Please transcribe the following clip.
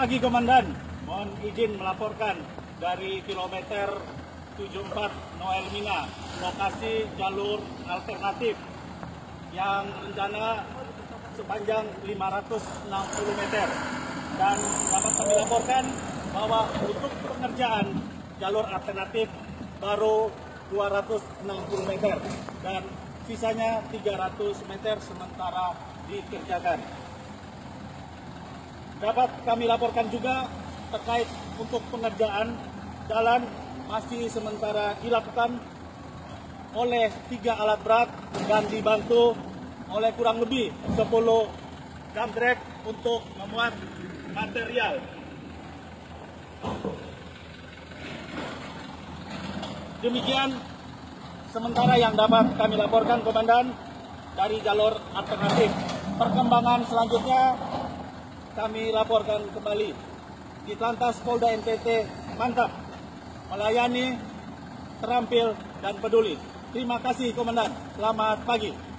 Pagi Komandan, mohon izin melaporkan dari kilometer 74 Noel Mina, lokasi jalur alternatif yang rencana sepanjang 560 meter. Dan dapat kami laporkan bahwa untuk pengerjaan jalur alternatif baru 260 meter dan sisanya 300 meter sementara dikerjakan. Dapat kami laporkan juga terkait untuk pengerjaan jalan masih sementara dilakukan oleh tiga alat berat dan dibantu oleh kurang lebih 10 dump truck untuk memuat material. Demikian sementara yang dapat kami laporkan Komandan dari jalur alternatif. Perkembangan selanjutnya kami laporkan kembali. Di Lantas Polda NTT mantap melayani, terampil, dan peduli. Terima kasih Komandan. Selamat pagi.